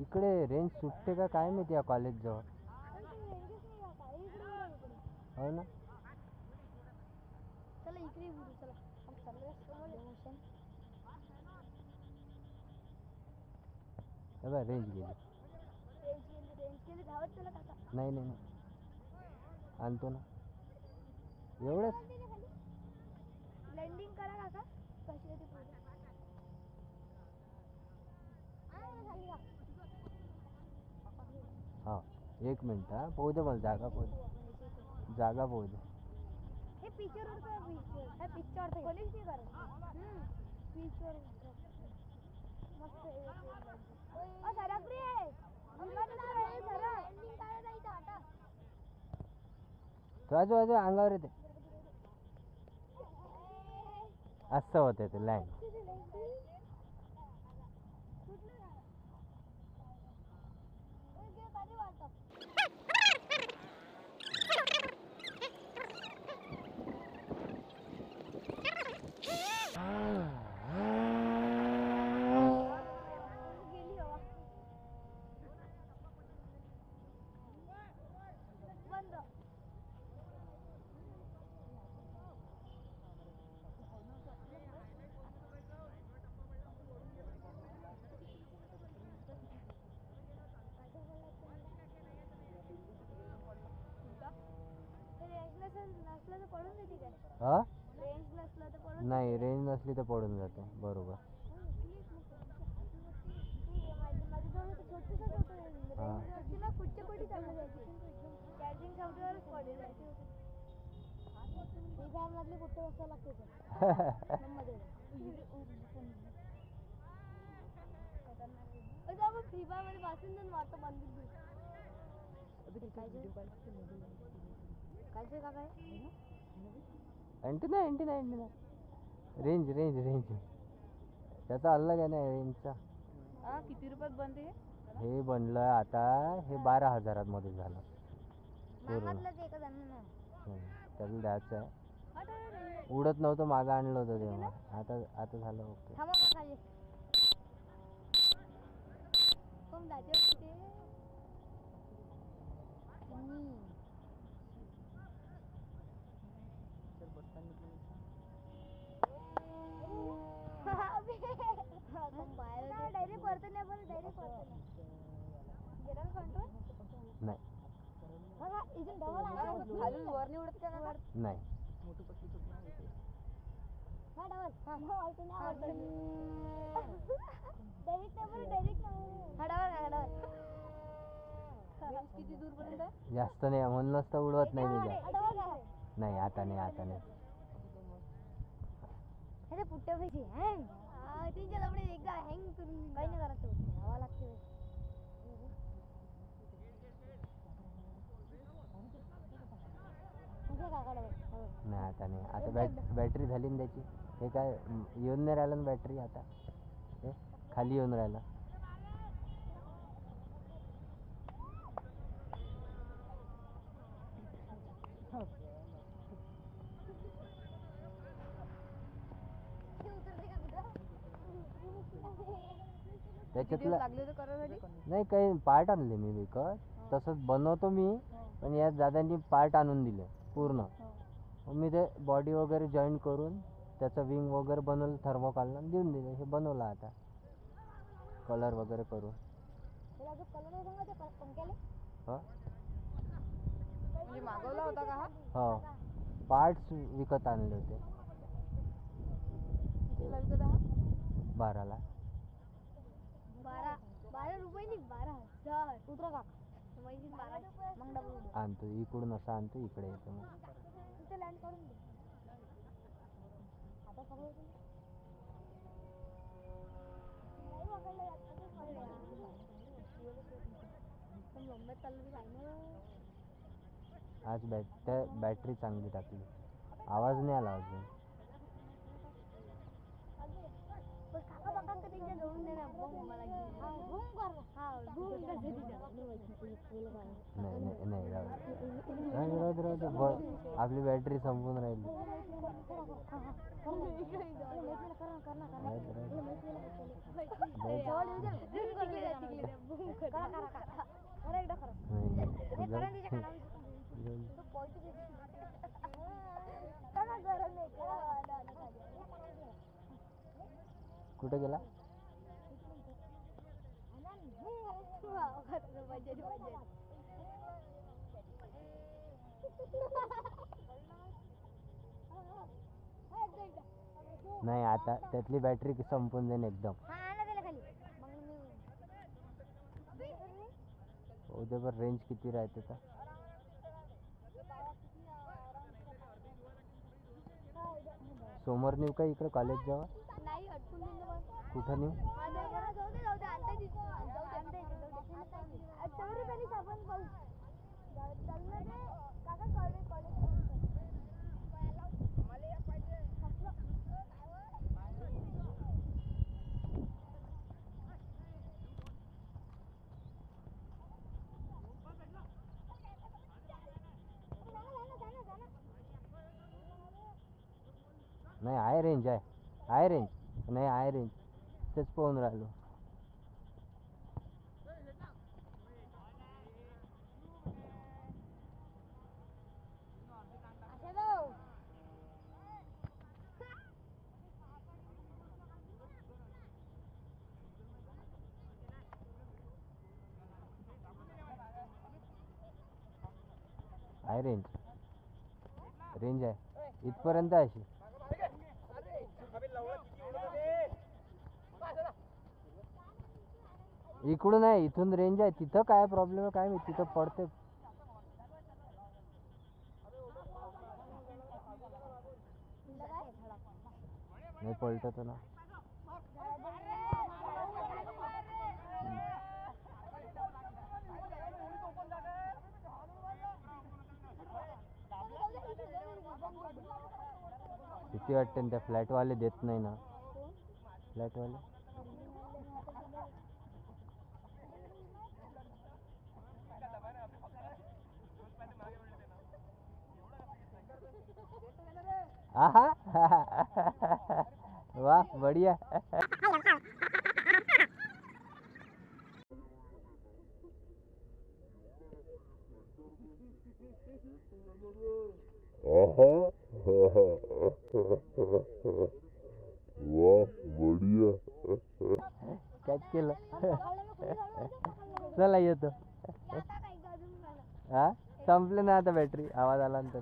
इकडे रेंज सुटते का काय माहिती या कॉलेजजवळ हो ना? चला इकडे बोलू चला. रेंज गेली. नाही नाही नाही. आणतो ना. एवढंच? लँडिंग करा काका. कशी पुढे. हा एक मिनिट हा पोहू दे मला जागा पोहू दे जागा पोहू दे। हे पिक्चर हे पिक्चर ते कोणीच नाही करत पिक्चर मस्त आहे सरक रे. राजू राजू अंगावर येते असं होते ते लँड हा? रेंज नसलं तर पडून नाही रेंज नसली तर पडून जाते बरोबर. हा. ही. फ्री फायरमध्ये बसून जाऊन काय काय का काय एंटी नाही एंटी नाही एंटी नाही रेंज रेंज रेंज. त्याचा अलग आहे ना रेंजचा. हा किती रुपयात बंद आहे हे बनलं आता हे बारा हजारात मध्ये झालं पूर्ण हम्म. त्याला द्यायचं आहे. उडत नव्हतं मागं आणलं होतं तेव्हा. आता आता झालं ओके. थांबा का खाली. कोण जाते ते डायरेक्ट वरतं नाही पण डायरेक्ट वरतं नाही गेला कंट्रोल नाही बघा इथून डबल वर का वर नाही. डायरेक्ट डायरेक्ट हा किती जास्त नाही म्हणूनच तर उडवत नाही मी जास्त. नाही आता नाही आता नाही. अरे पुट्ट्या पैसे हँग तीनच्या लपडे एकदा हँग करून काही नाही करायचं. हवा लागते नाही आता नाही. आता बॅट बॅटरी झाली ना त्याची. हे काय येऊन नाही राहिलं ना बॅटरी आता. हे खाली येऊन राहिलं. त्याच्यातलं लागले तर करायसाठी नाही काही पार्ट आणले मी विकत तसंच बनवतो मी पण यात दादांनी पार्ट आणून दिले पूर्ण. मी ते बॉडी वगैरे जॉईन करून त्याचं विंग वगैरे बनवलं थर्मोकॉलनं देऊन दिलं. हे बनवलं आता. कलर वगैरे करून. त्याला जो कलर आहे सांगा त्या पंख्याला हो? म्हणजे मागवला होता का हा? हो. पार्ट्स विकत आणले होते. कितीला विकत हा? बाराला. बारा बारा रुपये नाही बारा हजार. उतरा का? माहिती बारा मग डबल उडव. आणतो इकडून असं आणतो इकडे येतो मग. तिथे लँड करून दे. आता सगळं नाही. मुंबईत चाललं आज बॅट त्या बॅटरी चांगली टाकली. आवाज नाही आला अजून. नाही नाही नाही राहू दे. राहू दे, राहू दे, राहू दे. ब- आपली बॅटरी संपून राहिली राहू दे, राहू दे. जवळ येऊ दे ना. Zoom करून दे तिकडे. Boom. करा करा करा करा एकदा खरं नाही, हे जाऊ- करा तिच्या कानावर जाऊ. तो point च घेते. करा गरम नाही करा. आलं, आलं खाली. कुठे गेला नाही आता त्यातली बॅटरी संपून जाईन एकदम. उद्या बरं रेंज किती राहते तर समोर नेऊ का इकडे कॉलेज बस. कुठं नेऊ हा, जाऊ दे, जाऊ दे, जाऊ दे, आणता येते. जाऊ दे, आणता येते, जाऊ दे. आज साबण पाहू जाऊ दे, काका, कॉलेज नाही आहे रेंज आहे. आहे रेंज नाही आहे रेंज तेच पाहून राहिलो अशा जाऊ. आहे रेंज रेंज आहे. इथपर्यंत आहे अशी. इकडून आहे इथून रेंज आहे. तिथं काय प्रॉब्लेम आहे काय मी तिथं पडते नाही पलटत ना. किती वाटते त्या फ्लॅटवाले देत नाही ना. फ्लॅटवाले? आहा! वाह बढ़िया. Aha. वा बढ़िया. कॅच केलं. चला येतो. आता हा ना आता बॅटरी आवाज आला नंतर